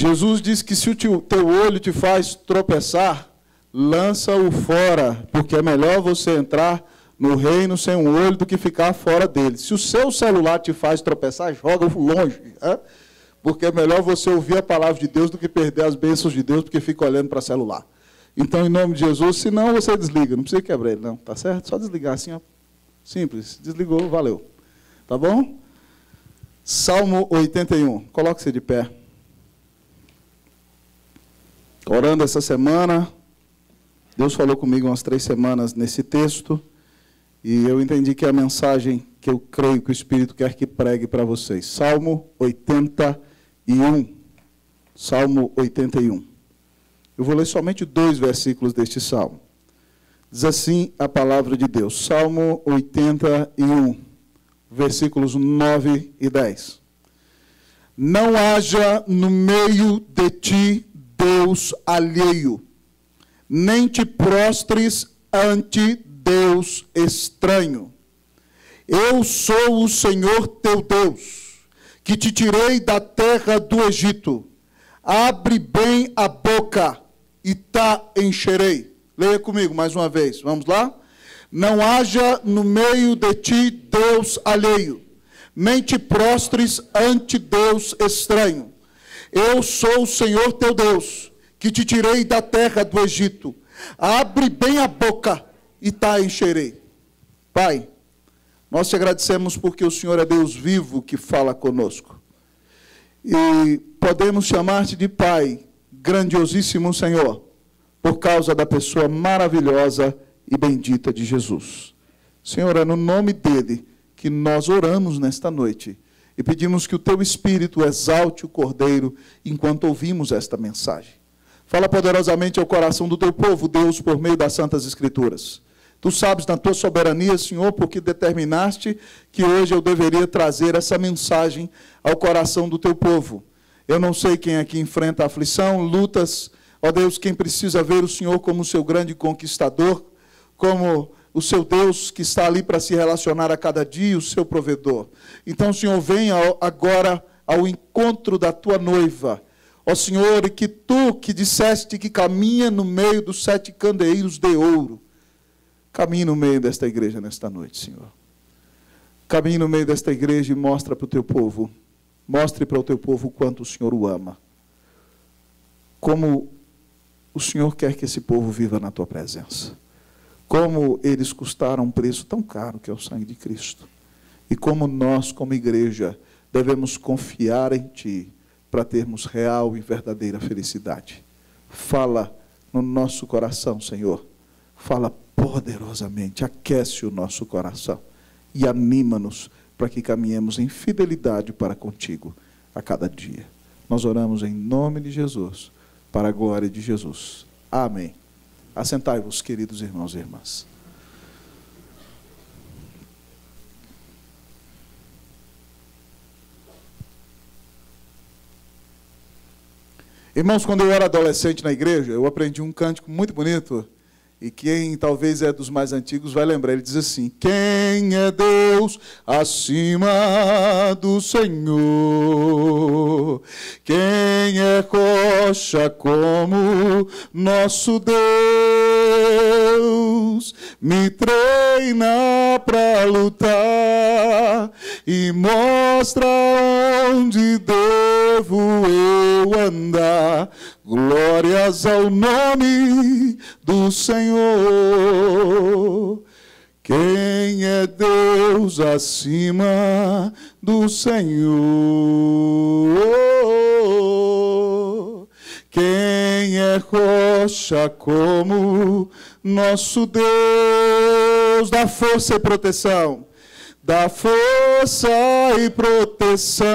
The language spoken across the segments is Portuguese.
Jesus disse que se o teu olho te faz tropeçar, lança-o fora, porque é melhor você entrar no reino sem um olho do que ficar fora dele. Se o seu celular te faz tropeçar, joga-o longe. Porque é melhor você ouvir a palavra de Deus do que perder as bênçãos de Deus porque fica olhando para celular. Então, em nome de Jesus, se não, você desliga. Não precisa quebrar ele, não. Tá certo? Só desligar assim, ó. Simples. Desligou, valeu. Tá bom? Salmo 81. Coloque-se de pé. Orando essa semana. Deus falou comigo umas três semanas nesse texto. E eu entendi que é a mensagem que eu creio que o Espírito quer que pregue para vocês. Salmo 81. Salmo 81. Eu vou ler somente dois versículos deste salmo. Diz assim a palavra de Deus. Salmo 81, versículos 9 e 10. Não haja no meio de ti Deus alheio, nem te prostres ante Deus estranho. Eu sou o Senhor teu Deus, que te tirei da terra do Egito. Abre bem a boca e tá encherei. Leia comigo mais uma vez. Vamos lá? Não haja no meio de ti Deus alheio, nem te prostres ante Deus estranho. Eu sou o Senhor teu Deus, que te tirei da terra do Egito. Abre bem a boca e tá encherei. Pai, nós te agradecemos porque o Senhor é Deus vivo que fala conosco. E podemos chamar-te de Pai, grandiosíssimo Senhor, por causa da pessoa maravilhosa e bendita de Jesus. Senhor, é no nome dele que nós oramos nesta noite e pedimos que o teu Espírito exalte o Cordeiro enquanto ouvimos esta mensagem. Fala poderosamente ao coração do teu povo, Deus, por meio das Santas Escrituras. Tu sabes na tua soberania, Senhor, porque determinaste que hoje eu deveria trazer essa mensagem ao coração do teu povo. Eu não sei quem aqui enfrenta aflição, lutas, ó Deus, quem precisa ver o Senhor como seu grande conquistador, como o seu Deus que está ali para se relacionar a cada dia, o seu provedor. Então, Senhor, venha agora ao encontro da tua noiva. Ó Senhor, e que tu que disseste que caminha no meio dos sete candeeiros de ouro, Caminhe no meio desta igreja nesta noite, Senhor. Caminhe no meio desta igreja e mostre para o teu povo, mostre para o teu povo o quanto o Senhor o ama. Como o Senhor quer que esse povo viva na tua presença. Como eles custaram um preço tão caro que é o sangue de Cristo. E como nós, como igreja, devemos confiar em Ti para termos real e verdadeira felicidade. Fala no nosso coração, Senhor. Fala poderosamente, aquece o nosso coração e anima-nos para que caminhemos em fidelidade para contigo a cada dia. Nós oramos em nome de Jesus, para a glória de Jesus. Amém. Assentai-vos, queridos irmãos e irmãs. Irmãos, quando eu era adolescente na igreja, eu aprendi um cântico muito bonito e quem talvez é dos mais antigos vai lembrar, ele diz assim: Quem é Deus acima do Senhor? Quem é coxa como nosso Deus? Me treina para lutar e mostra onde devo eu andar Glórias ao nome do Senhor. Quem é Deus acima do Senhor? Quem é rocha como nosso Deus? Da força e proteção, da força e proteção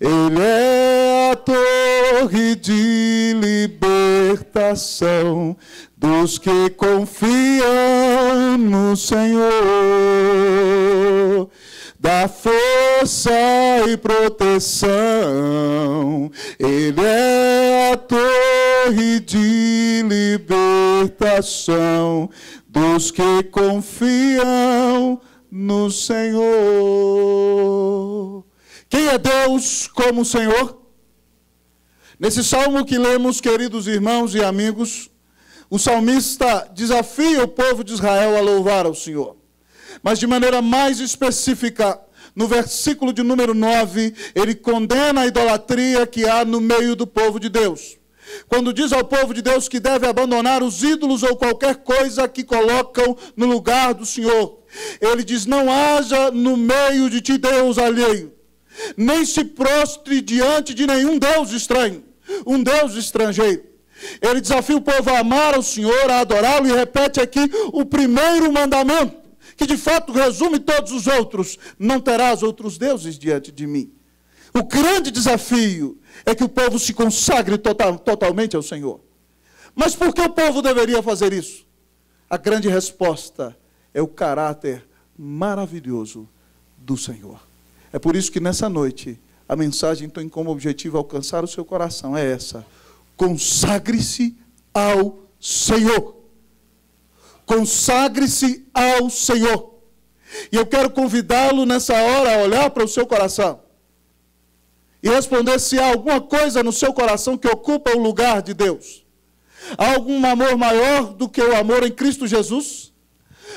ele é a torre de libertação dos que confiam no Senhor. Da força e proteção, Ele é a torre de libertação dos que confiam no Senhor. Quem é Deus como o Senhor? Nesse salmo que lemos, queridos irmãos e amigos, o salmista desafia o povo de Israel a louvar ao Senhor. Mas de maneira mais específica, no versículo de número 9, ele condena a idolatria que há no meio do povo de Deus. Quando diz ao povo de Deus que deve abandonar os ídolos ou qualquer coisa que colocam no lugar do Senhor, ele diz: Não haja no meio de ti Deus alheio, nem se prostre diante de nenhum Deus estranho, um Deus estrangeiro. Ele desafia o povo a amar ao Senhor, a adorá-lo, e repete aqui o primeiro mandamento, que de fato resume todos os outros: Não terás outros deuses diante de mim. O grande desafio é que o povo se consagre total, totalmente ao Senhor. Mas por que o povo deveria fazer isso? A grande resposta é o caráter maravilhoso do Senhor. É por isso que nessa noite a mensagem tem como objetivo alcançar o seu coração é essa: consagre-se ao Senhor. Consagre-se ao Senhor. E eu quero convidá-lo nessa hora a olhar para o seu coração e responder se há alguma coisa no seu coração que ocupa o lugar de Deus. Há algum amor maior do que o amor em Cristo Jesus?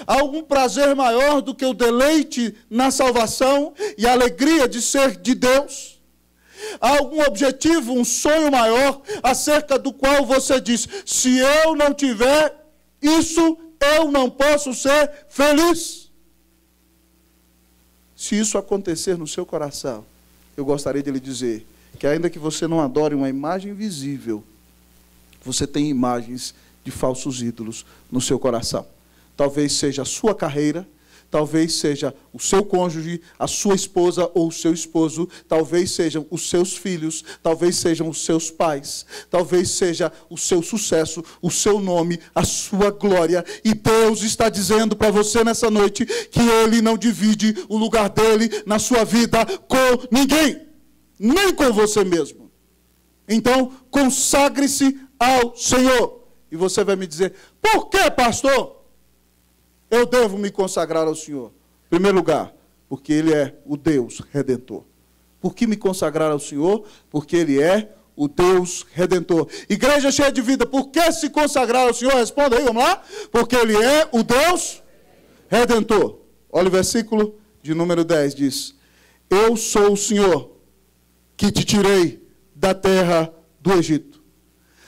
Algum prazer maior do que o deleite na salvação e a alegria de ser de Deus? Algum objetivo, um sonho maior acerca do qual você diz: se eu não tiver isso, eu não posso ser feliz? Se isso acontecer no seu coração, eu gostaria de lhe dizer que, ainda que você não adore uma imagem visível, você tem imagens de falsos ídolos no seu coração. Talvez seja a sua carreira, talvez seja o seu cônjuge, a sua esposa ou o seu esposo, talvez sejam os seus filhos, talvez sejam os seus pais, talvez seja o seu sucesso, o seu nome, a sua glória. E Deus está dizendo para você nessa noite que Ele não divide o lugar dele na sua vida com ninguém, nem com você mesmo. Então, consagre-se ao Senhor. E você vai me dizer, por que, pastor? Eu devo me consagrar ao Senhor? Em primeiro lugar, porque Ele é o Deus redentor. Por que me consagrar ao Senhor? Porque Ele é o Deus redentor. Igreja cheia de vida, por que se consagrar ao Senhor? Responda aí, vamos lá. Porque Ele é o Deus redentor. Olha o versículo de número 10, diz: Eu sou o Senhor que te tirei da terra do Egito.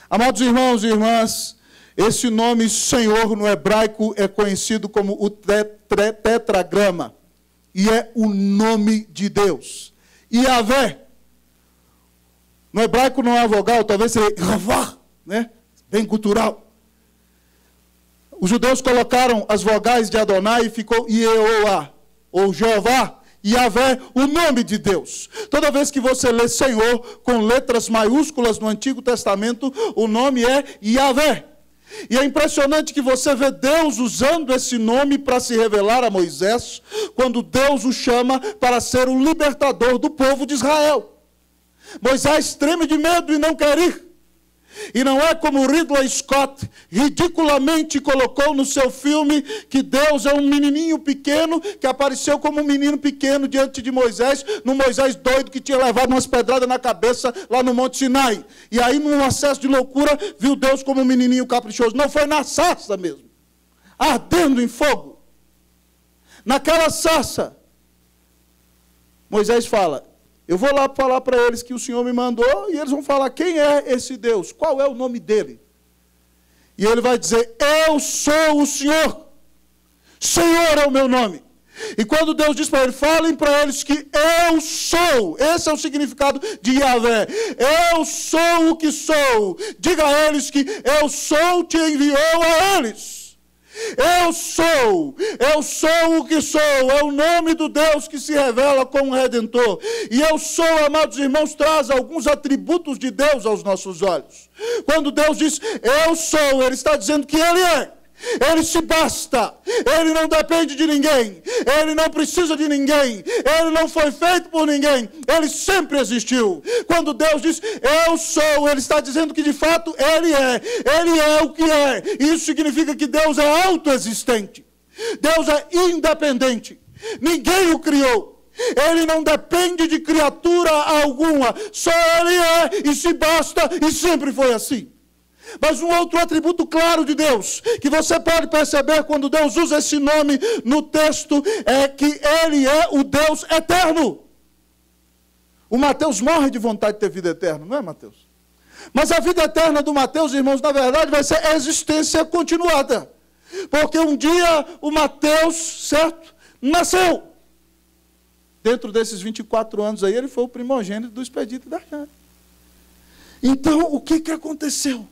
Amados irmãos e irmãs, esse nome Senhor no hebraico é conhecido como o tetragrama. E é o nome de Deus. Yahvé. No hebraico não há vogal, talvez seja Ravá, né? Bem cultural. Os judeus colocaram as vogais de Adonai e ficou Ieoá, ou Jeová, Yahvé, o nome de Deus. Toda vez que você lê Senhor com letras maiúsculas no Antigo Testamento, o nome é Yahvé. E é impressionante que você vê Deus usando esse nome para se revelar a Moisés, quando Deus o chama para ser o libertador do povo de Israel. Moisés treme de medo e não quer ir. E não é como Ridley Scott ridiculamente colocou no seu filme que Deus é um menininho pequeno que apareceu como um menino pequeno diante de Moisés, no Moisés doido que tinha levado umas pedradas na cabeça lá no Monte Sinai. E aí, num acesso de loucura, viu Deus como um menininho caprichoso. Não foi na sarça mesmo, ardendo em fogo. Naquela sarça, Moisés fala: eu vou lá falar para eles que o Senhor me mandou e eles vão falar quem é esse Deus, qual é o nome dele. E ele vai dizer: Eu sou o Senhor. Senhor é o meu nome. E quando Deus diz para ele, falem para eles que eu sou, esse é o significado de Yahvé. Eu sou o que sou. Diga a eles que eu sou, te enviou a eles. Eu sou, eu sou o que sou, é o nome do Deus que se revela como Redentor. E eu sou, amados irmãos, traz alguns atributos de Deus aos nossos olhos. Quando Deus diz eu sou, Ele está dizendo que Ele é. Ele se basta, ele não depende de ninguém, ele não precisa de ninguém, ele não foi feito por ninguém, ele sempre existiu. Quando Deus diz eu sou, ele está dizendo que de fato ele é, ele é o que é. Isso significa que Deus é autoexistente, Deus é independente, ninguém o criou. Ele não depende de criatura alguma, só Ele é. E se basta, e sempre foi assim. Mas um outro atributo claro de Deus, que você pode perceber quando Deus usa esse nome no texto, é que Ele é o Deus eterno. O Mateus morre de vontade de ter vida eterna, não é, Mateus? Mas a vida eterna do Mateus, irmãos, na verdade vai ser existência continuada. Porque um dia o Mateus, certo, nasceu. Dentro desses 24 anos aí, ele foi o primogênito do expedito da Jane. Então, o que, que aconteceu?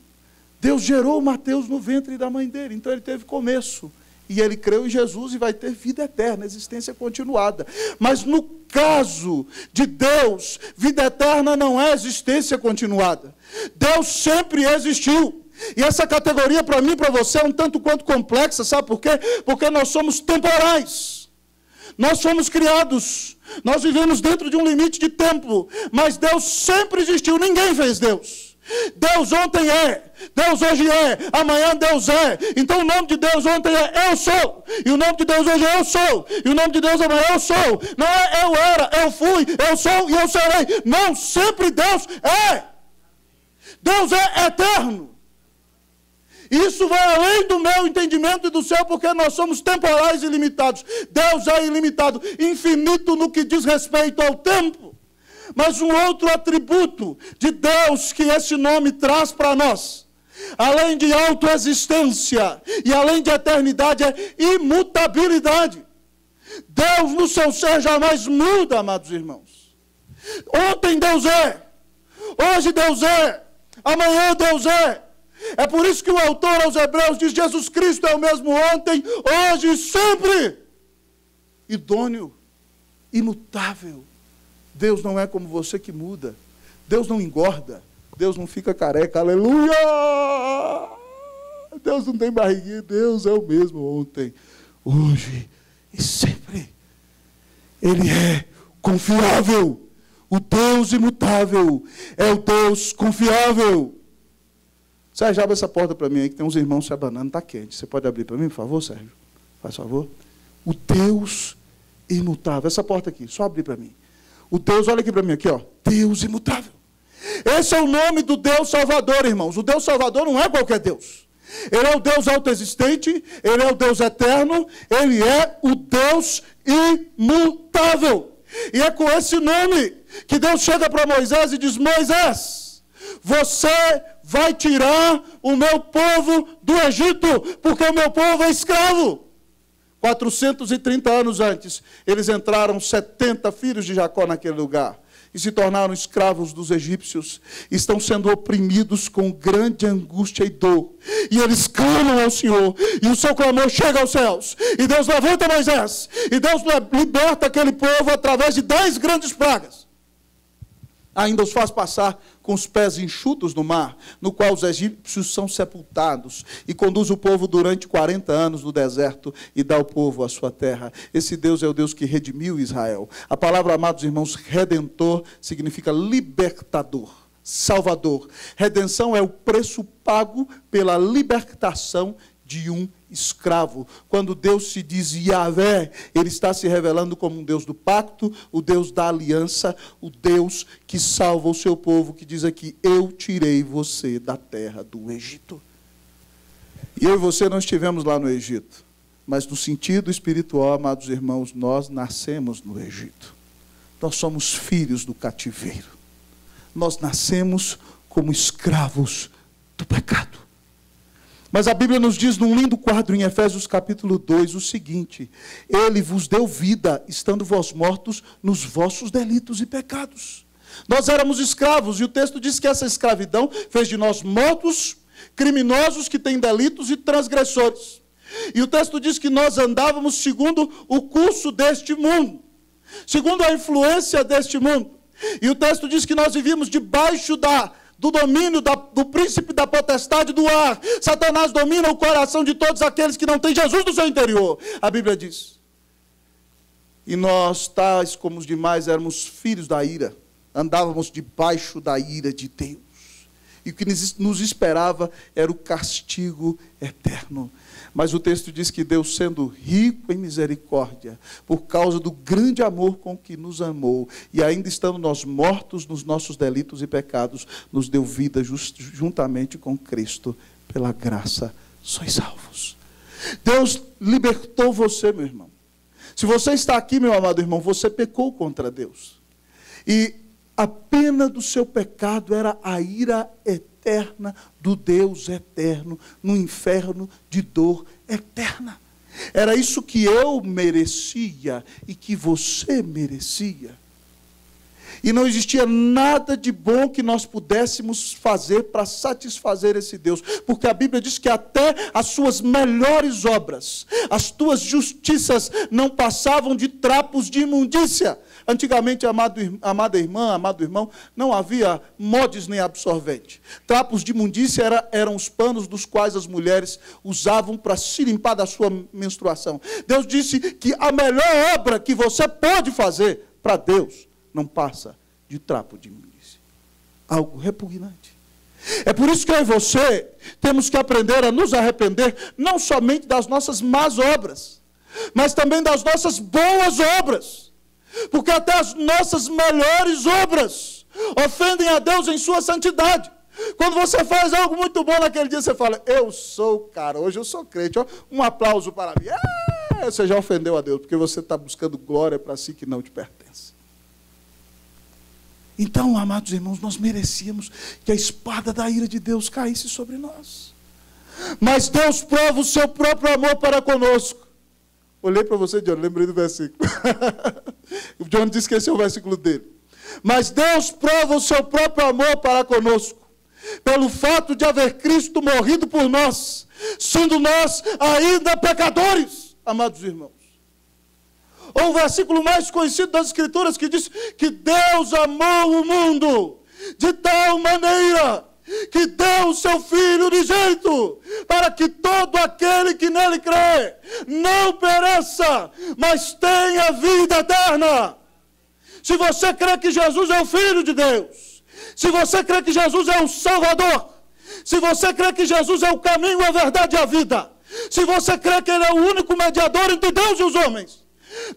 Deus gerou Mateus no ventre da mãe dele, então ele teve começo. E ele creu em Jesus e vai ter vida eterna, existência continuada. Mas no caso de Deus, vida eterna não é existência continuada. Deus sempre existiu. E essa categoria, para mim e para você, é um tanto quanto complexa, sabe por quê? Porque nós somos temporais. Nós fomos criados, nós vivemos dentro de um limite de tempo, mas Deus sempre existiu, ninguém fez Deus. Deus ontem é, Deus hoje é, amanhã Deus é. Então o nome de Deus ontem é eu sou, e o nome de Deus hoje é eu sou, e o nome de Deus amanhã é eu sou. Não é eu era, eu fui, eu sou e eu serei. Não, sempre Deus é. Deus é eterno. Isso vai além do meu entendimento e do seu, porque nós somos temporais e limitados. Deus é ilimitado, infinito no que diz respeito ao tempo. Mas um outro atributo de Deus que esse nome traz para nós, além de autoexistência e além de eternidade, é imutabilidade. Deus no seu ser jamais muda, amados irmãos. Ontem Deus é, hoje Deus é, amanhã Deus é. É por isso que o autor aos Hebreus diz: Jesus Cristo é o mesmo ontem, hoje e sempre. Idôneo, imutável. Deus não é como você que muda. Deus não engorda. Deus não fica careca. Aleluia! Deus não tem barriguinha. Deus é o mesmo ontem, hoje e sempre. Ele é confiável. O Deus imutável é o Deus confiável. Sérgio, abre essa porta para mim aí, que tem uns irmãos se abanando, está quente. Você pode abrir para mim, por favor, Sérgio? Faz favor. O Deus imutável. Essa porta aqui, só abrir para mim. O Deus, olha aqui para mim, aqui, ó. Deus imutável. Esse é o nome do Deus Salvador, irmãos. O Deus Salvador não é qualquer Deus. Ele é o Deus autoexistente, ele é o Deus eterno, ele é o Deus imutável. E é com esse nome que Deus chega para Moisés e diz: Moisés, você vai tirar o meu povo do Egito, porque o meu povo é escravo. 430 anos antes, eles entraram 70 filhos de Jacó naquele lugar e se tornaram escravos dos egípcios, estão sendo oprimidos com grande angústia e dor. E eles clamam ao Senhor, e o seu clamor chega aos céus. E Deus levanta Moisés, e Deus liberta aquele povo através de dez grandes pragas ainda os faz passar com os pés enxutos no mar, no qual os egípcios são sepultados, e conduz o povo durante 40 anos no deserto e dá ao povo a sua terra. Esse Deus é o Deus que redimiu Israel. A palavra, amados irmãos, redentor significa libertador. Salvador. Redenção é o preço pago pela libertação de um escravo. Quando Deus se diz Yahvé, ele está se revelando como um Deus do pacto, o Deus da aliança, o Deus que salva o seu povo, que diz aqui: Eu tirei você da terra do Egito. E eu e você não estivemos lá no Egito, mas no sentido espiritual, amados irmãos, nós nascemos no Egito. Nós somos filhos do cativeiro. Nós nascemos como escravos do pecado. Mas a Bíblia nos diz num lindo quadro em Efésios capítulo 2 o seguinte: Ele vos deu vida, estando vós mortos nos vossos delitos e pecados. Nós éramos escravos, e o texto diz que essa escravidão fez de nós mortos, criminosos que têm delitos e transgressores. E o texto diz que nós andávamos segundo o curso deste mundo, segundo a influência deste mundo. E o texto diz que nós vivíamos debaixo da do domínio da, do príncipe da potestade do ar. Satanás domina o coração de todos aqueles que não têm Jesus no seu interior. A Bíblia diz. E nós, tais como os demais, éramos filhos da ira, andávamos debaixo da ira de Deus. e o que nos esperava era o castigo eterno. Mas o texto diz que Deus, sendo rico em misericórdia, por causa do grande amor com que nos amou, e ainda estando nós mortos nos nossos delitos e pecados, nos deu vida just, juntamente com Cristo, pela graça sois salvos. Deus libertou você, meu irmão. Se você está aqui, meu amado irmão, você pecou contra Deus. E a pena do seu pecado era a ira eterna do Deus eterno, no inferno de dor eterna. Era isso que eu merecia e que você merecia. E não existia nada de bom que nós pudéssemos fazer para satisfazer esse Deus, porque a Bíblia diz que até as suas melhores obras, as tuas justiças não passavam de trapos de imundícia. Antigamente, amado, amada irmã, amado irmão, não havia modes nem absorvente. Trapos de imundícia era, eram os panos dos quais as mulheres usavam para se limpar da sua menstruação. Deus disse que a melhor obra que você pode fazer para Deus não passa de trapo de imundícia. Algo repugnante. É por isso que eu e você temos que aprender a nos arrepender, não somente das nossas más obras, mas também das nossas boas obras. Porque até as nossas melhores obras ofendem a Deus em sua santidade. Quando você faz algo muito bom naquele dia, você fala: Eu sou cara, hoje eu sou crente. Um aplauso para mim. É, você já ofendeu a Deus, porque você está buscando glória para si que não te pertence. Então, amados irmãos, nós merecíamos que a espada da ira de Deus caísse sobre nós. Mas Deus prova o seu próprio amor para conosco. Olhei para você, John, lembrei do versículo. o John disse que esse é o versículo dele. Mas Deus prova o seu próprio amor para conosco, pelo fato de haver Cristo morrido por nós, sendo nós ainda pecadores, amados irmãos. Ou o versículo mais conhecido das Escrituras que diz que Deus amou o mundo de tal maneira que deu o seu Filho de jeito, para que todo aquele que nele crê não pereça, mas tenha vida eterna. Se você crê que Jesus é o Filho de Deus, se você crê que Jesus é o Salvador, se você crê que Jesus é o caminho, a verdade e a vida, se você crê que Ele é o único mediador entre Deus e os homens,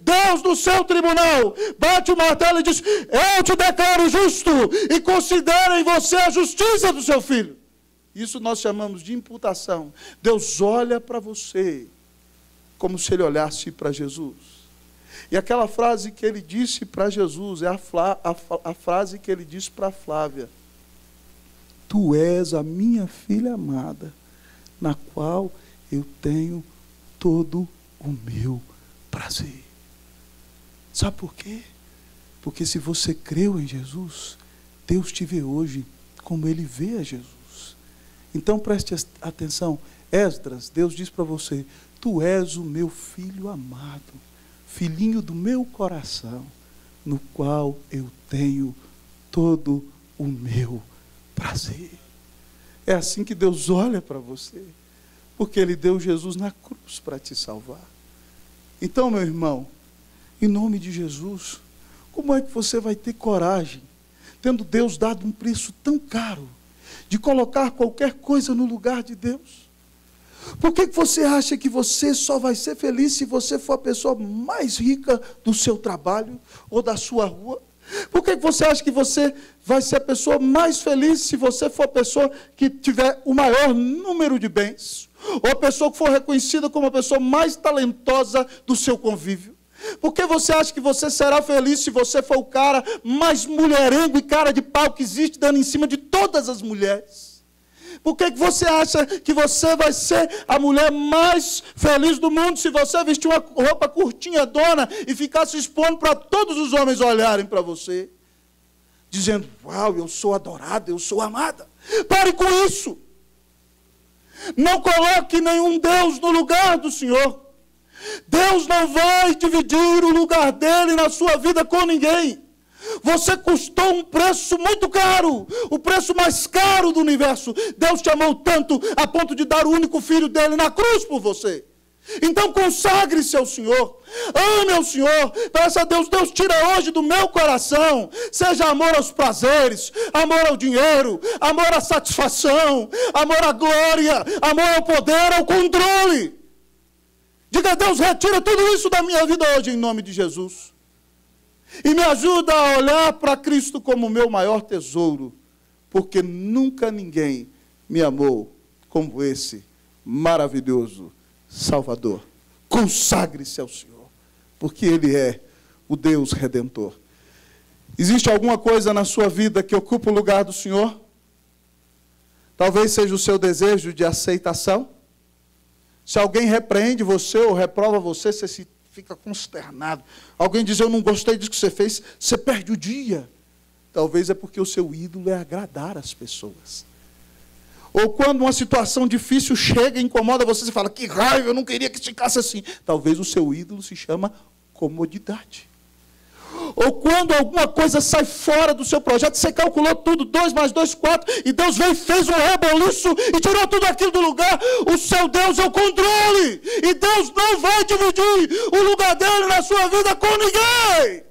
Deus no seu tribunal bate o martelo e diz: Eu te declaro justo e considera em você a justiça do seu filho. Isso nós chamamos de imputação. Deus olha para você como se ele olhasse para Jesus. E aquela frase que ele disse para Jesus é a, a, a frase que ele disse para Flávia: Tu és a minha filha amada, na qual eu tenho todo o meu prazer. Sabe por quê? Porque se você creu em Jesus, Deus te vê hoje como ele vê a Jesus. Então preste atenção, Esdras, Deus diz para você: Tu és o meu filho amado, filhinho do meu coração, no qual eu tenho todo o meu prazer. É assim que Deus olha para você, porque Ele deu Jesus na cruz para te salvar. Então, meu irmão, em nome de Jesus, como é que você vai ter coragem, tendo Deus dado um preço tão caro, de colocar qualquer coisa no lugar de Deus? Por que você acha que você só vai ser feliz se você for a pessoa mais rica do seu trabalho ou da sua rua? Por que você acha que você vai ser a pessoa mais feliz se você for a pessoa que tiver o maior número de bens? Ou a pessoa que for reconhecida como a pessoa mais talentosa do seu convívio? Por que você acha que você será feliz se você for o cara mais mulherengo e cara de pau que existe, dando em cima de todas as mulheres? Por que você acha que você vai ser a mulher mais feliz do mundo se você vestir uma roupa curtinha, dona, e ficar se expondo para todos os homens olharem para você? Dizendo, uau, eu sou adorada, eu sou amada. Pare com isso. Não coloque nenhum Deus no lugar do Senhor. Deus não vai dividir o lugar dele na sua vida com ninguém. Você custou um preço muito caro, o preço mais caro do universo. Deus te amou tanto a ponto de dar o único filho dele na cruz por você. Então consagre-se ao Senhor, ame ao Senhor, peça a Deus, Deus tira hoje do meu coração, seja amor aos prazeres, amor ao dinheiro, amor à satisfação, amor à glória, amor ao poder, ao controle. Diga Deus, retira tudo isso da minha vida hoje em nome de Jesus. E me ajuda a olhar para Cristo como meu maior tesouro, porque nunca ninguém me amou como esse maravilhoso Salvador. Consagre-se ao Senhor, porque Ele é o Deus redentor. Existe alguma coisa na sua vida que ocupa o lugar do Senhor? Talvez seja o seu desejo de aceitação. Se alguém repreende você ou reprova você, você se fica consternado. Alguém diz, eu não gostei disso que você fez, você perde o dia. Talvez é porque o seu ídolo é agradar as pessoas. Ou quando uma situação difícil chega e incomoda você, você fala, que raiva, eu não queria que ficasse assim. Talvez o seu ídolo se chama comodidade. Ou quando alguma coisa sai fora do seu projeto, você calculou tudo, 2 mais 2, 4, e Deus veio e fez um reboliço e tirou tudo aquilo do lugar, o seu Deus é o controle. E Deus não vai dividir o lugar dele na sua vida com ninguém.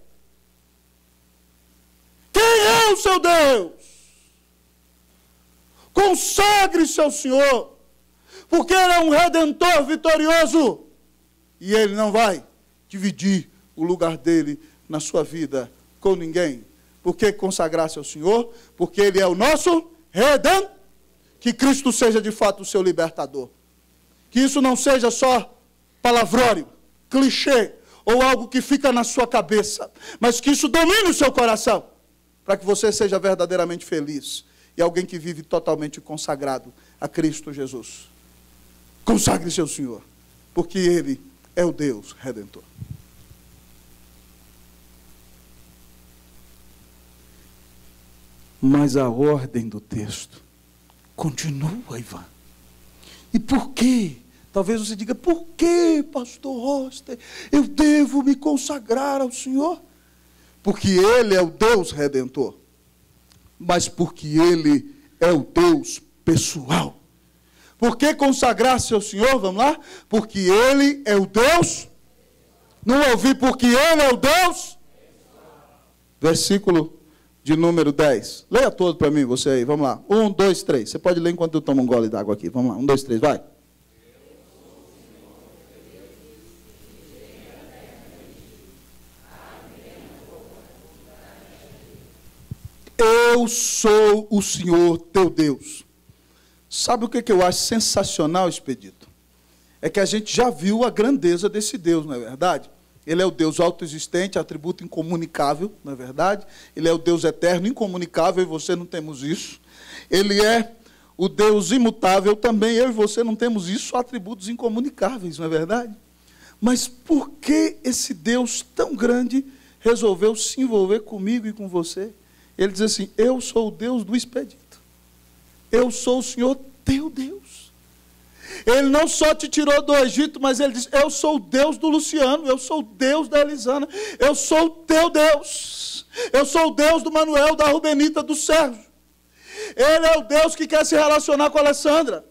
Quem é o seu Deus? Consagre-se ao Senhor, porque Ele é um redentor vitorioso e Ele não vai dividir o lugar dele na sua vida com ninguém. Por que consagrar-se ao Senhor? Porque Ele é o nosso redentor. Que Cristo seja de fato o seu libertador. Que isso não seja só palavrório, clichê ou algo que fica na sua cabeça, mas que isso domine o seu coração, para que você seja verdadeiramente feliz e alguém que vive totalmente consagrado a Cristo Jesus. Consagre-se ao Senhor, porque Ele é o Deus redentor. Mas a ordem do texto continua, Ivan. E por quê? Talvez você diga, por que, pastor Roster, eu devo me consagrar ao Senhor? Porque Ele é o Deus redentor mas porque Ele é o Deus pessoal. Por que consagrar-se ao Senhor? Vamos lá? Porque Ele é o Deus. Não ouvi porque Ele é o Deus. Versículo de número 10. Leia todo para mim, você aí. Vamos lá. Um, dois, três. Você pode ler enquanto eu tomo um gole d'água aqui. Vamos lá. Um, dois, três. Vai. Eu sou o Senhor teu Deus. Sabe o que eu acho sensacional, Expedito? É que a gente já viu a grandeza desse Deus, não é verdade? Ele é o Deus autoexistente, atributo incomunicável, não é verdade? Ele é o Deus eterno, incomunicável, e você não temos isso. Ele é o Deus imutável, também eu e você não temos isso, atributos incomunicáveis, não é verdade? Mas por que esse Deus tão grande resolveu se envolver comigo e com você? Ele diz assim: Eu sou o Deus do expedito. Eu sou o Senhor teu Deus. Ele não só te tirou do Egito, mas ele diz: Eu sou o Deus do Luciano, eu sou o Deus da Elisana, eu sou o teu Deus. Eu sou o Deus do Manuel, da Rubenita, do Sérgio. Ele é o Deus que quer se relacionar com a Alessandra.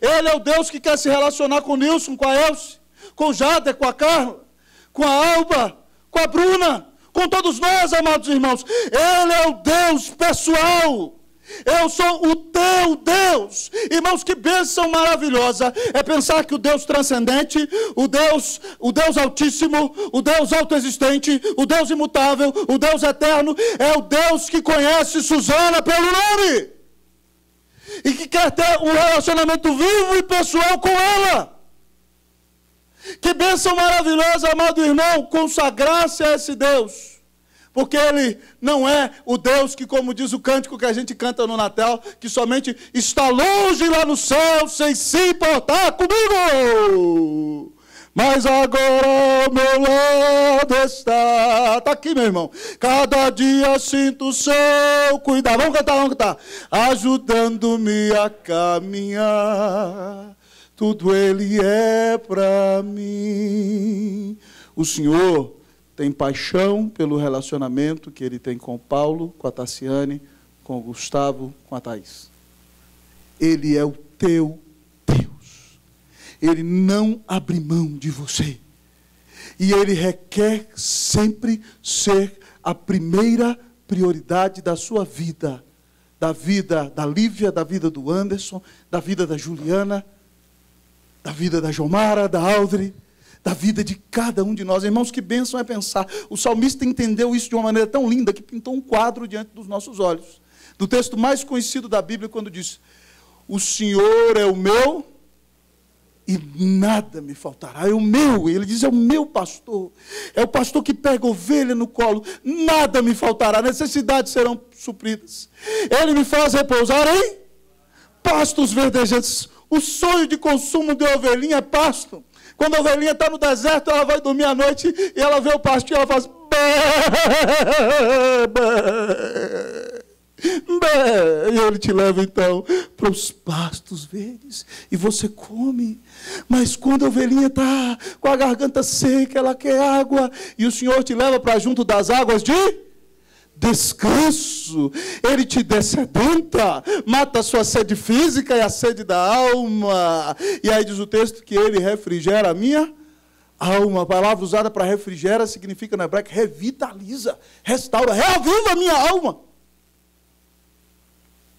Ele é o Deus que quer se relacionar com o Nilson, com a Elce, com o Jader, com a Carla, com a Alba, com a Bruna, com todos nós, amados irmãos. Ele é o Deus pessoal. Eu sou o teu Deus. Irmãos, que bênção maravilhosa é pensar que o Deus transcendente, o Deus, o Deus altíssimo, o Deus autoexistente, o Deus imutável, o Deus eterno, é o Deus que conhece Suzana pelo nome. E que quer ter um relacionamento vivo e pessoal com ela. Que bênção maravilhosa, amado irmão, consagrar-se a esse Deus. Porque Ele não é o Deus que, como diz o cântico que a gente canta no Natal, que somente está longe lá no céu sem se importar comigo. Mas agora ao meu lado está. Está aqui, meu irmão. Cada dia sinto o seu cuidado. Vamos cantar, vamos cantar. Ajudando-me a caminhar tudo Ele é para mim. O Senhor tem paixão pelo relacionamento que Ele tem com Paulo, com a Tassiane, com o Gustavo, com a Thaís. Ele é o teu Deus. ele não abre mão de você. E ele requer sempre ser a primeira prioridade da sua vida, da vida da Lívia, da vida do Anderson, da vida da Juliana, da vida da Jomara, da Audrey, da vida de cada um de nós. Irmãos, que bênção é pensar. O salmista entendeu isso de uma maneira tão linda que pintou um quadro diante dos nossos olhos. Do texto mais conhecido da Bíblia, quando diz: O Senhor é o meu e nada me faltará. É o meu, ele diz: é o meu pastor. É o pastor que pega ovelha no colo, nada me faltará. Necessidades serão supridas. Ele me faz repousar em pastos verdejantes. O sonho de consumo de ovelhinha é pasto. Quando a ovelhinha está no deserto, ela vai dormir à noite e ela vê o pasto e ela faz. E ele te leva então para os pastos verdes e você come. Mas quando a ovelhinha está com a garganta seca, ela quer água, e o Senhor te leva para junto das águas de descanso. Ele te descedenta, mata a sua sede física e a sede da alma. E aí diz o texto que ele refrigera a minha alma. A palavra usada para refrigera significa na hebraico revitaliza, restaura, reaviva a minha alma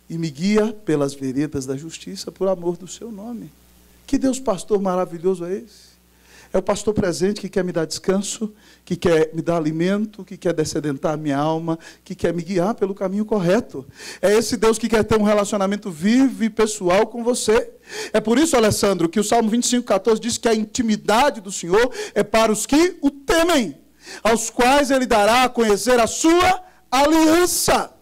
e me guia pelas veredas da justiça por amor do seu nome. Que Deus pastor maravilhoso é esse? É o pastor presente que quer me dar descanso, que quer me dar alimento, que quer descedentar minha alma, que quer me guiar pelo caminho correto. É esse Deus que quer ter um relacionamento vivo e pessoal com você. É por isso, Alessandro, que o Salmo 25, 14 diz que a intimidade do Senhor é para os que o temem, aos quais ele dará a conhecer a sua aliança.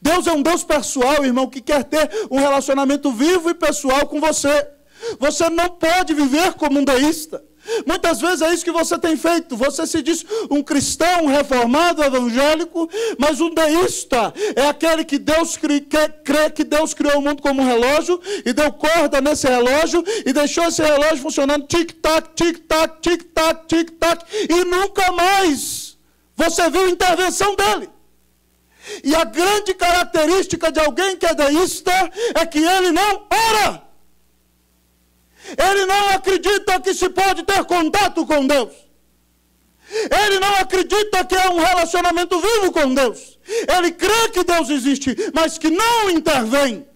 Deus é um Deus pessoal, irmão, que quer ter um relacionamento vivo e pessoal com você. Você não pode viver como um deísta. Muitas vezes é isso que você tem feito. Você se diz um cristão, um reformado, evangélico, mas um deísta é aquele que Deus crê, crê que Deus criou o mundo como um relógio e deu corda nesse relógio e deixou esse relógio funcionando tic-tac, tic-tac, tic-tac, tic-tac e nunca mais você viu intervenção dele. E a grande característica de alguém que é deísta é que ele não ora. Ele não acredita que se pode ter contato com Deus. Ele não acredita que é um relacionamento vivo com Deus. Ele crê que Deus existe, mas que não intervém.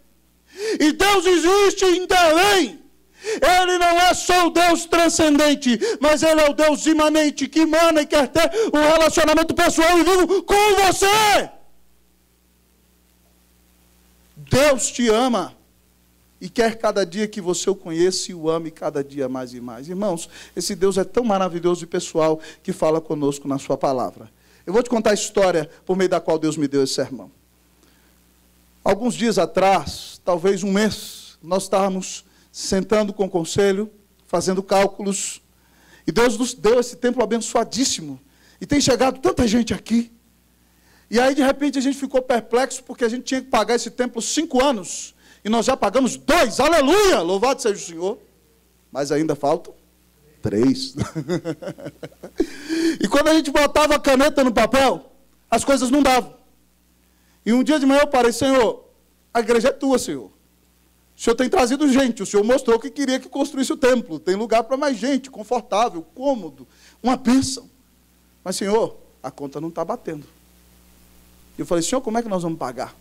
E Deus existe e intervém. Ele não é só o Deus transcendente, mas Ele é o Deus imanente que emana e quer ter um relacionamento pessoal e vivo com você. Deus te ama e quer cada dia que você o conheça e o ame cada dia mais e mais. Irmãos, esse Deus é tão maravilhoso e pessoal que fala conosco na sua palavra. Eu vou te contar a história por meio da qual Deus me deu esse sermão. Alguns dias atrás, talvez um mês, nós estávamos sentando com o conselho, fazendo cálculos, e Deus nos deu esse templo abençoadíssimo. E tem chegado tanta gente aqui. E aí, de repente, a gente ficou perplexo porque a gente tinha que pagar esse templo cinco anos. E nós já pagamos dois. Aleluia! Louvado seja o Senhor. Mas ainda faltam três. e quando a gente botava a caneta no papel, as coisas não davam. E um dia de manhã eu parei, Senhor, a igreja é tua, Senhor. O Senhor tem trazido gente, o Senhor mostrou que queria que construísse o templo. Tem lugar para mais gente, confortável, cômodo, uma bênção. Mas, Senhor, a conta não está batendo. Eu falei, Senhor, como é que nós vamos pagar?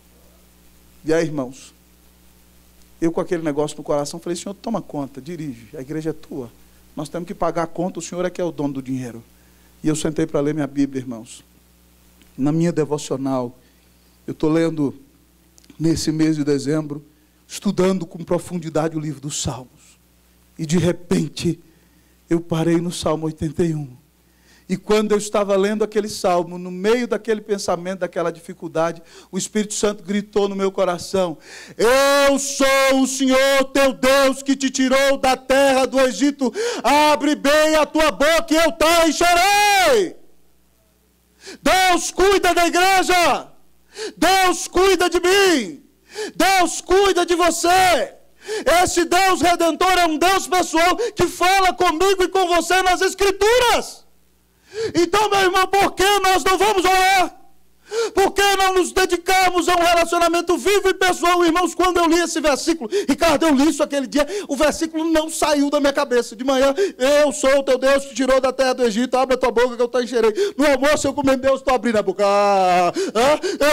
E aí, irmãos, eu com aquele negócio no coração, falei, Senhor, toma conta, dirige, a igreja é tua. Nós temos que pagar a conta, o Senhor é que é o dono do dinheiro. E eu sentei para ler minha Bíblia, irmãos. Na minha devocional, eu estou lendo nesse mês de dezembro, estudando com profundidade o livro dos Salmos. E de repente, eu parei no Salmo 81. E quando eu estava lendo aquele salmo, no meio daquele pensamento, daquela dificuldade, o Espírito Santo gritou no meu coração: Eu sou o Senhor teu Deus que te tirou da terra do Egito. Abre bem a tua boca e eu te encherei. Deus cuida da igreja. Deus cuida de mim. Deus cuida de você. Esse Deus redentor é um Deus pessoal que fala comigo e com você nas Escrituras. Então, meu irmão, por que nós não vamos orar? Por que não nos dedicarmos a um relacionamento vivo e pessoal, irmãos? Quando eu li esse versículo, Ricardo, eu li isso aquele dia, o versículo não saiu da minha cabeça. De manhã, eu sou o teu Deus que tirou da terra do Egito, abre a tua boca que eu te encherei. No almoço, eu comi Deus, estou abrindo a boca. Ah,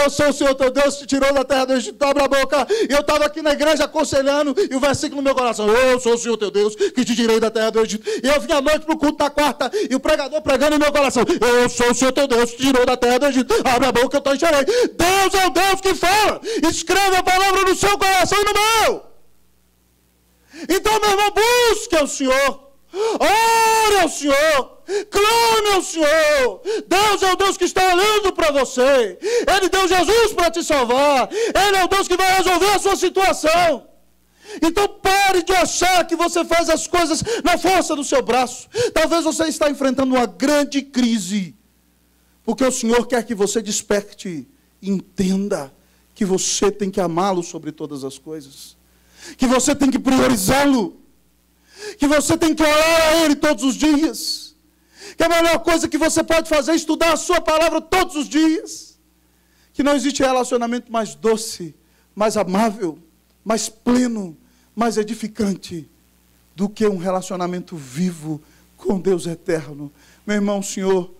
eu sou o Senhor teu Deus que tirou da terra do Egito, abre a boca. Eu estava aqui na igreja aconselhando, e o versículo no meu coração, eu sou o Senhor teu Deus que te tirei da terra do Egito. E eu vim à noite para o culto da quarta, e o pregador pregando em meu coração, eu sou o Senhor teu Deus que te tirou da terra do Egito, abre a boca que eu te encherei. Deus é o Deus que fala. Escreva a palavra no seu coração e no meu. Então, meu irmão, busque ao Senhor. Ore ao Senhor. Clame ao Senhor. Deus é o Deus que está olhando para você. Ele deu Jesus para te salvar. Ele é o Deus que vai resolver a sua situação. Então pare de achar que você faz as coisas na força do seu braço. Talvez você está enfrentando uma grande crise. Porque o Senhor quer que você desperte entenda que você tem que amá-lo sobre todas as coisas, que você tem que priorizá-lo, que você tem que orar a Ele todos os dias, que a melhor coisa que você pode fazer é estudar a Sua palavra todos os dias, que não existe relacionamento mais doce, mais amável, mais pleno, mais edificante do que um relacionamento vivo com Deus eterno. Meu irmão, Senhor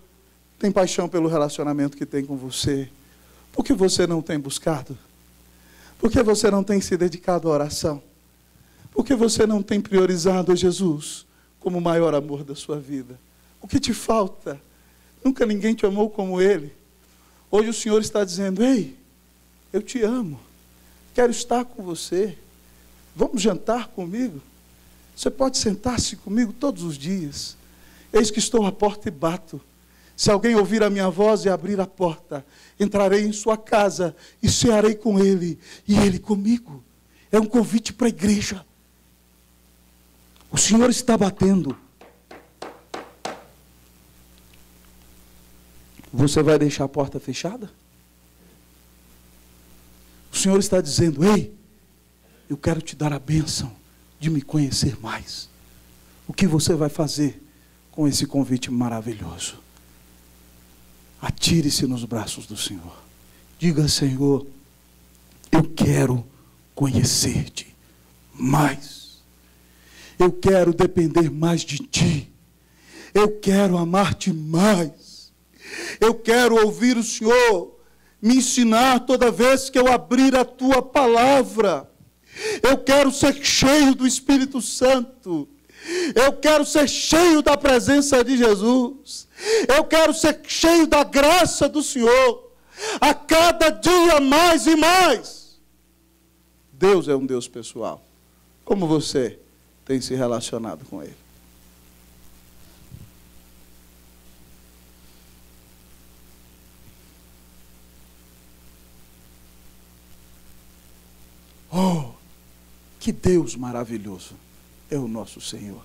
tem paixão pelo relacionamento que tem com você. Por que você não tem buscado? Por que você não tem se dedicado à oração? Por que você não tem priorizado a Jesus como o maior amor da sua vida? O que te falta? Nunca ninguém te amou como Ele. Hoje o Senhor está dizendo: Ei, eu te amo, quero estar com você. Vamos jantar comigo? Você pode sentar-se comigo todos os dias. Eis que estou à porta e bato. Se alguém ouvir a minha voz e abrir a porta, entrarei em sua casa e cearei com ele e ele comigo. É um convite para a igreja. O Senhor está batendo. Você vai deixar a porta fechada? O Senhor está dizendo: Ei, eu quero te dar a bênção de me conhecer mais. O que você vai fazer com esse convite maravilhoso? Atire-se nos braços do Senhor. Diga, Senhor, eu quero conhecer-te mais. Eu quero depender mais de ti. Eu quero amar-te mais. Eu quero ouvir o Senhor me ensinar toda vez que eu abrir a tua palavra. Eu quero ser cheio do Espírito Santo. Eu quero ser cheio da presença de Jesus. Eu quero ser cheio da graça do Senhor. A cada dia mais e mais. Deus é um Deus pessoal. Como você tem se relacionado com Ele? Oh, que Deus maravilhoso é o nosso Senhor.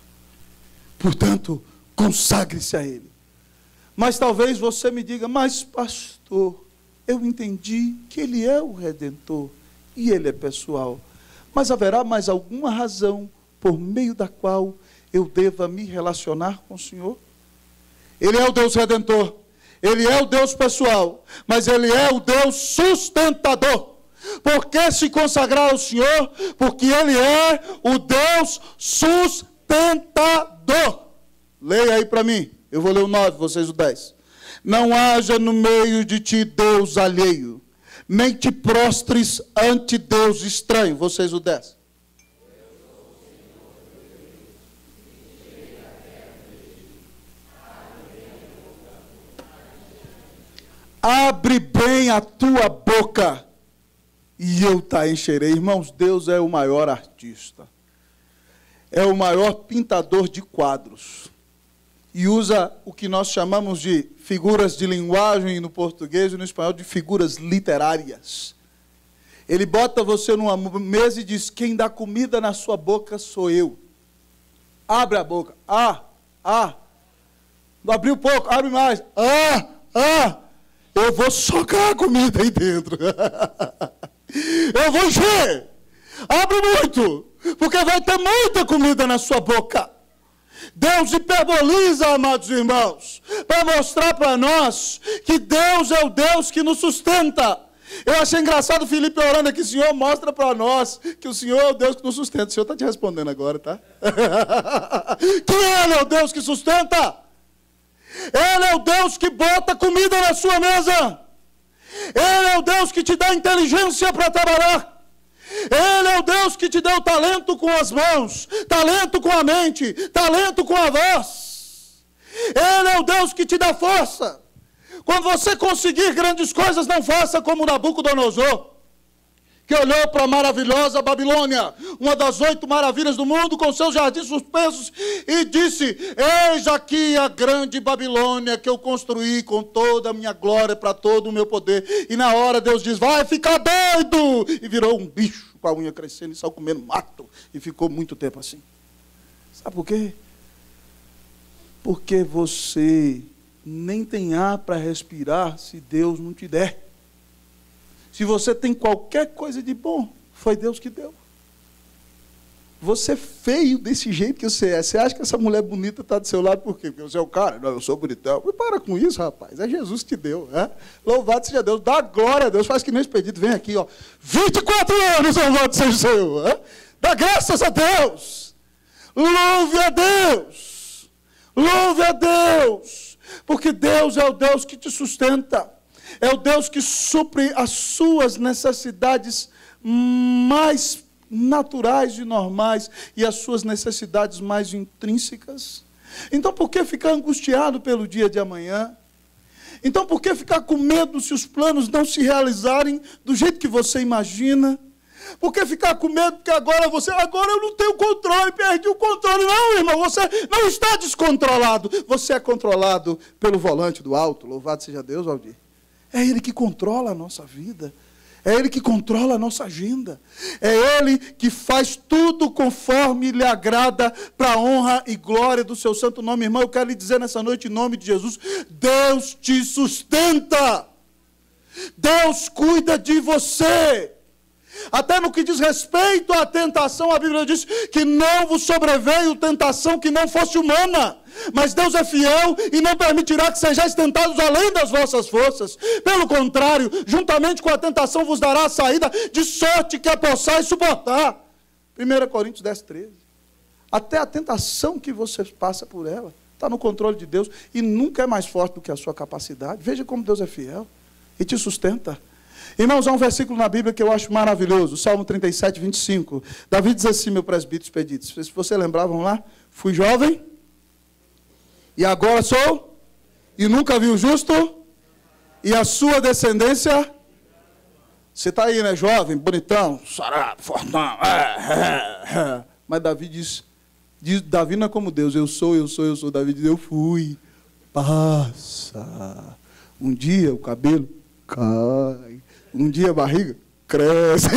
Portanto, consagre-se a Ele. Mas talvez você me diga, mas pastor, eu entendi que Ele é o Redentor e Ele é pessoal. Mas haverá mais alguma razão por meio da qual eu deva me relacionar com o Senhor? Ele é o Deus Redentor, Ele é o Deus pessoal, mas Ele é o Deus sustentador. Por que se consagrar ao Senhor? Porque Ele é o Deus sustentador. Leia aí para mim. Eu vou ler o 9, vocês o 10. Não haja no meio de ti Deus alheio, nem te prostres ante Deus estranho. Vocês o 10. Abre bem a tua boca e eu te encherei. Irmãos, Deus é o maior artista, é o maior pintador de quadros e usa o que nós chamamos de figuras de linguagem no português e no espanhol de figuras literárias. Ele bota você numa mesa e diz: Quem dá comida na sua boca sou eu. Abre a boca. Ah, ah. Abriu pouco, abre mais. Ah, ah. Eu vou socar a comida aí dentro. eu vou encher. Abre muito, porque vai ter muita comida na sua boca. Deus hiperboliza, amados irmãos, para mostrar para nós que Deus é o Deus que nos sustenta. Eu achei engraçado Felipe orando aqui, Senhor, mostra para nós que o Senhor é o Deus que nos sustenta. O Senhor está te respondendo agora, tá? que Ele é o Deus que sustenta. Ele é o Deus que bota comida na sua mesa. Ele é o Deus que te dá inteligência para trabalhar. Ele é o Deus que te deu talento com as mãos, talento com a mente, talento com a voz. Ele é o Deus que te dá força. Quando você conseguir grandes coisas, não faça como Nabucodonosor que olhou para a maravilhosa Babilônia, uma das oito maravilhas do mundo, com seus jardins suspensos, e disse: Eis aqui a grande Babilônia que eu construí com toda a minha glória, para todo o meu poder. E na hora Deus diz: Vai ficar doido! E virou um bicho com a unha crescendo e saiu comendo mato, e ficou muito tempo assim. Sabe por quê? Porque você nem tem ar para respirar se Deus não te der. Se você tem qualquer coisa de bom, foi Deus que deu. Você é feio desse jeito que você é. Você acha que essa mulher bonita está do seu lado por quê? Porque você é o cara? Não, eu sou bonitão. Mas para com isso, rapaz. É Jesus que deu. É? Louvado seja Deus. Dá glória a Deus. Faz que nem expedito. Vem aqui, ó. 24 anos, louvado seja o Senhor. É? Dá graças a Deus. Louve a Deus. Louve a Deus. Porque Deus é o Deus que te sustenta é o Deus que supre as suas necessidades mais naturais e normais e as suas necessidades mais intrínsecas. Então, por que ficar angustiado pelo dia de amanhã? Então, por que ficar com medo se os planos não se realizarem do jeito que você imagina? Por que ficar com medo porque agora você, agora eu não tenho controle, perdi o controle. Não, irmão, você não está descontrolado. Você é controlado pelo volante do alto. Louvado seja Deus, Aldir. É Ele que controla a nossa vida. É Ele que controla a nossa agenda. É Ele que faz tudo conforme lhe agrada, para a honra e glória do seu santo nome. Irmão, eu quero lhe dizer nessa noite, em nome de Jesus: Deus te sustenta. Deus cuida de você. Até no que diz respeito à tentação, a Bíblia diz que não vos sobreveio tentação que não fosse humana. Mas Deus é fiel e não permitirá que sejais tentados além das vossas forças. Pelo contrário, juntamente com a tentação vos dará a saída, de sorte que a possais suportar. 1 Coríntios 10, 13. Até a tentação que você passa por ela está no controle de Deus e nunca é mais forte do que a sua capacidade. Veja como Deus é fiel e te sustenta. Irmãos, há um versículo na Bíblia que eu acho maravilhoso, Salmo 37, 25. Davi diz assim, meu presbítero expedito. Se você lembrar, vamos lá. Fui jovem, e agora sou, e nunca vi o justo, e a sua descendência. Você está aí, né, jovem, bonitão, sarado, fortão. É, é, é. Mas Davi diz, diz: Davi não é como Deus, eu sou, eu sou, eu sou. Davi diz: Eu fui. Passa. Um dia o cabelo cai. Um dia a barriga cresce.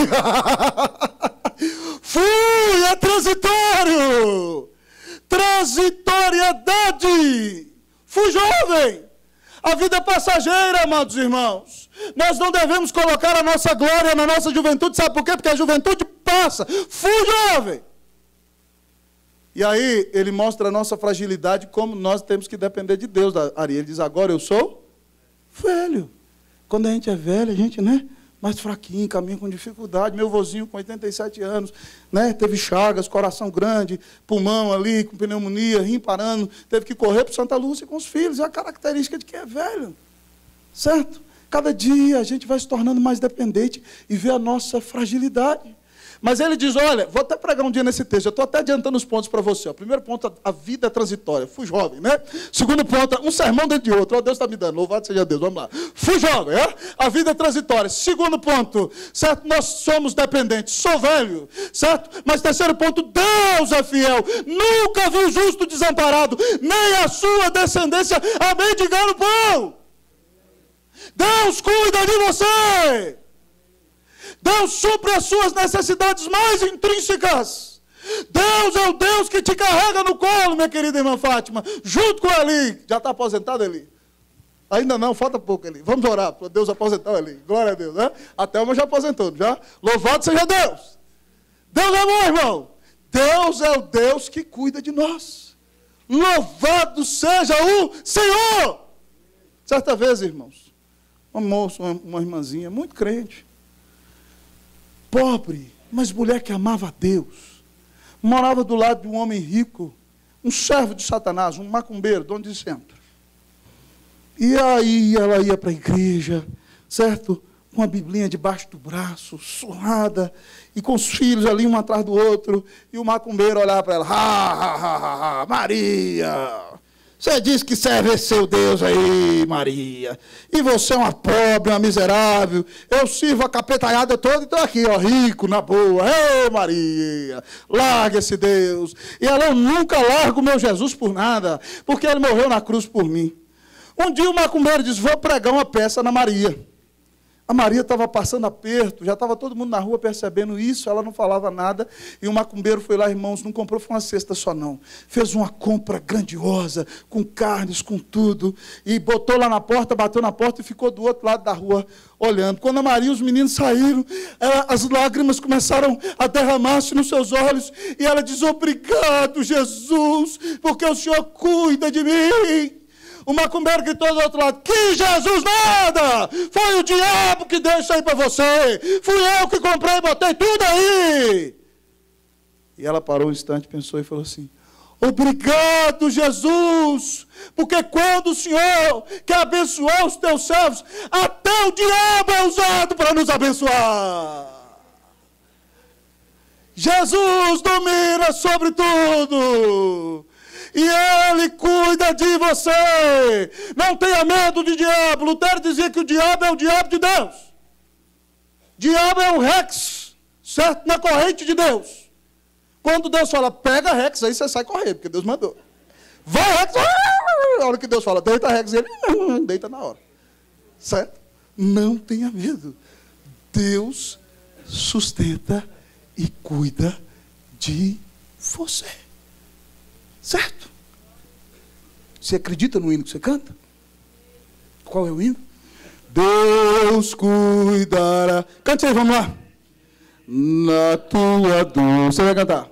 fui, é transitório transitoriedade. Fui jovem. A vida é passageira, amados irmãos. Nós não devemos colocar a nossa glória na nossa juventude. Sabe por quê? Porque a juventude passa. Fui jovem. E aí ele mostra a nossa fragilidade, como nós temos que depender de Deus. Ari, ele diz: agora eu sou velho. Quando a gente é velho, a gente, né? mais fraquinho, caminha com dificuldade. Meu vozinho com 87 anos, né, teve chagas, coração grande, pulmão ali, com pneumonia, rim parando, teve que correr para Santa Lúcia com os filhos. É a característica de quem é velho. Certo? Cada dia a gente vai se tornando mais dependente e vê a nossa fragilidade. Mas ele diz: olha, vou até pregar um dia nesse texto, eu estou até adiantando os pontos para você. Ó. Primeiro ponto, a vida é transitória. Fui jovem, né? Segundo ponto, um sermão dentro de outro. Ó, Deus está me dando, louvado seja Deus, vamos lá. Fui jovem, é? A vida é transitória. Segundo ponto, certo? Nós somos dependentes. Sou velho, certo? Mas terceiro ponto, Deus é fiel. Nunca vi o justo desamparado, nem a sua descendência a mendigar o pão. Deus cuida de você. Deus supre as suas necessidades mais intrínsecas. Deus é o Deus que te carrega no colo, minha querida irmã Fátima, junto com Eli. Já está aposentado, Eli? Ainda não, falta pouco, Eli. Vamos orar para Deus aposentar Eli. Glória a Deus, né? A Thelma já aposentou, já? Louvado seja Deus. Deus é bom, irmão. Deus é o Deus que cuida de nós. Louvado seja o Senhor. Certa vez, irmãos, uma moça, uma, uma irmãzinha, muito crente, pobre, mas mulher que amava a Deus, morava do lado de um homem rico, um servo de Satanás, um macumbeiro, dono de centro. E aí ela ia para a igreja, certo? Com a biblinha debaixo do braço, surrada, e com os filhos ali um atrás do outro, e o macumbeiro olhava para ela, ha, ha, ha, ha, Maria, você diz que serve seu Deus aí, Maria. E você é uma pobre, uma miserável. Eu sirvo a capetaiada toda e estou aqui, ó, rico, na boa. Ei, Maria, larga esse Deus. E ela, eu nunca largo meu Jesus por nada, porque ele morreu na cruz por mim. Um dia o macumbeiro disse, vou pregar uma peça na Maria. A Maria estava passando aperto, já estava todo mundo na rua percebendo isso, ela não falava nada. E o macumbeiro foi lá, irmãos, não comprou foi uma cesta só não. Fez uma compra grandiosa, com carnes, com tudo. E botou lá na porta, bateu na porta e ficou do outro lado da rua olhando. Quando a Maria e os meninos saíram, ela, as lágrimas começaram a derramar-se nos seus olhos. E ela diz: Obrigado, Jesus, porque o Senhor cuida de mim. O macumbeiro gritou do outro lado: Que Jesus nada! Foi o diabo que deu isso aí para você! Fui eu que comprei e botei tudo aí! E ela parou um instante, pensou e falou assim: Obrigado, Jesus, porque quando o Senhor quer abençoar os teus servos, até o diabo é usado para nos abençoar. Jesus domina sobre tudo e Ele cuida de você. Não tenha medo de diabo. Lutero dizia que o diabo é o diabo de Deus. Diabo é o rex, certo? Na corrente de Deus. Quando Deus fala, pega rex, aí você sai correndo, porque Deus mandou. Vai rex, a hora que Deus fala, deita rex, ele deita na hora. Certo? Não tenha medo. Deus sustenta e cuida de você. Certo? Você acredita no hino que você canta? Qual é o hino? Deus cuidará. Cante aí, vamos lá. Na tua dor. Você vai cantar.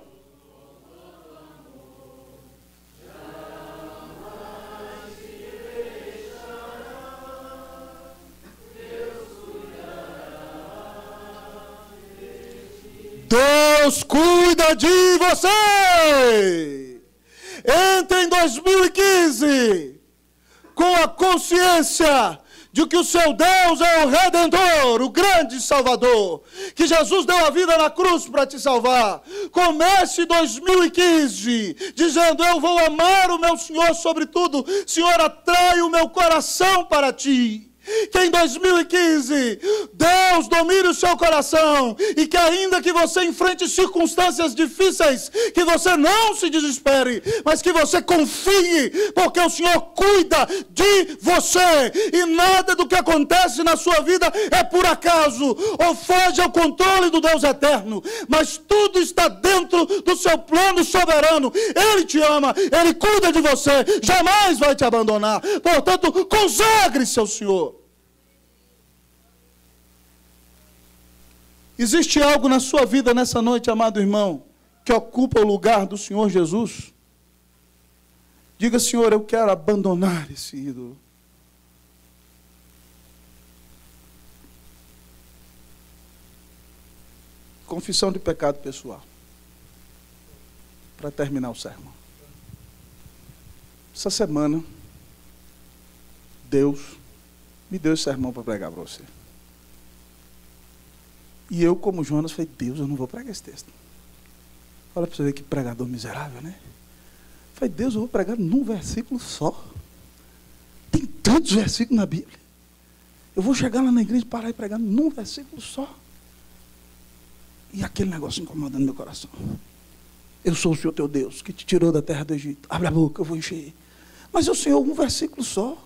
Deus cuida de você. Entre em 2015 com a consciência de que o seu Deus é o Redentor, o grande Salvador, que Jesus deu a vida na cruz para te salvar. Comece 2015 dizendo: Eu vou amar o meu Senhor sobre tudo. Senhor, atrai o meu coração para ti que em 2015 Deus domine o seu coração e que ainda que você enfrente circunstâncias difíceis, que você não se desespere, mas que você confie, porque o Senhor cuida de você e nada do que acontece na sua vida é por acaso ou foge ao controle do Deus eterno, mas tudo está dentro do seu plano soberano. Ele te ama, ele cuida de você, jamais vai te abandonar. Portanto, consagre-se ao Senhor. Existe algo na sua vida nessa noite, amado irmão, que ocupa o lugar do Senhor Jesus? Diga, Senhor, eu quero abandonar esse ídolo. Confissão de pecado pessoal. Para terminar o sermão. Essa semana, Deus me deu esse sermão para pregar para você. E eu, como Jonas, falei, Deus, eu não vou pregar esse texto. Olha para você ver que pregador miserável, né? Falei, Deus, eu vou pregar num versículo só. Tem tantos versículos na Bíblia. Eu vou chegar lá na igreja parar e pregar num versículo só. E aquele negócio incomodando meu coração. Eu sou o Senhor teu Deus, que te tirou da terra do Egito. Abre a boca, eu vou encher. Mas eu, Senhor, um versículo só.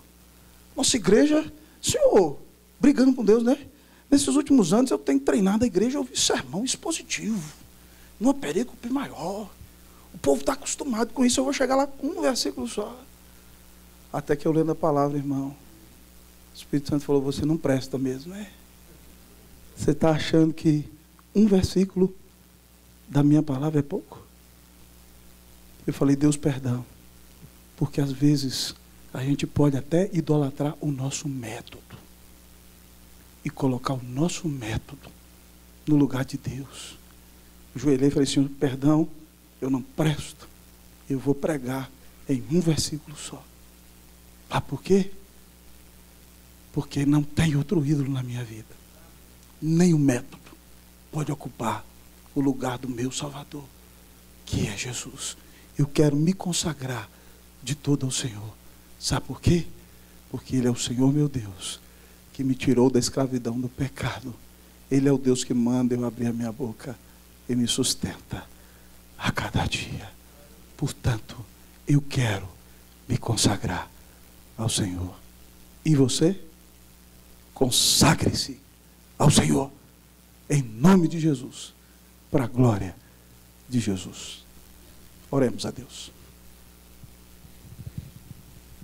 Nossa igreja, Senhor, brigando com Deus, né? Nesses últimos anos eu tenho treinado a igreja a ouvir sermão expositivo, numa perícope maior. O povo está acostumado com isso, eu vou chegar lá com um versículo só. Até que eu lendo a palavra, irmão, o Espírito Santo falou, você não presta mesmo, né? Você está achando que um versículo da minha palavra é pouco? Eu falei, Deus, perdão. Porque às vezes a gente pode até idolatrar o nosso método e colocar o nosso método no lugar de Deus. Joelhei e falei, Senhor, perdão, eu não presto. Eu vou pregar em um versículo só. Ah, por quê? Porque não tem outro ídolo na minha vida. Nem o método pode ocupar o lugar do meu Salvador, que é Jesus. Eu quero me consagrar de todo ao Senhor. Sabe por quê? Porque Ele é o Senhor meu Deus, que me tirou da escravidão do pecado. Ele é o Deus que manda eu abrir a minha boca e me sustenta a cada dia. Portanto, eu quero me consagrar ao Senhor. E você? Consagre-se ao Senhor, em nome de Jesus, para a glória de Jesus. Oremos a Deus.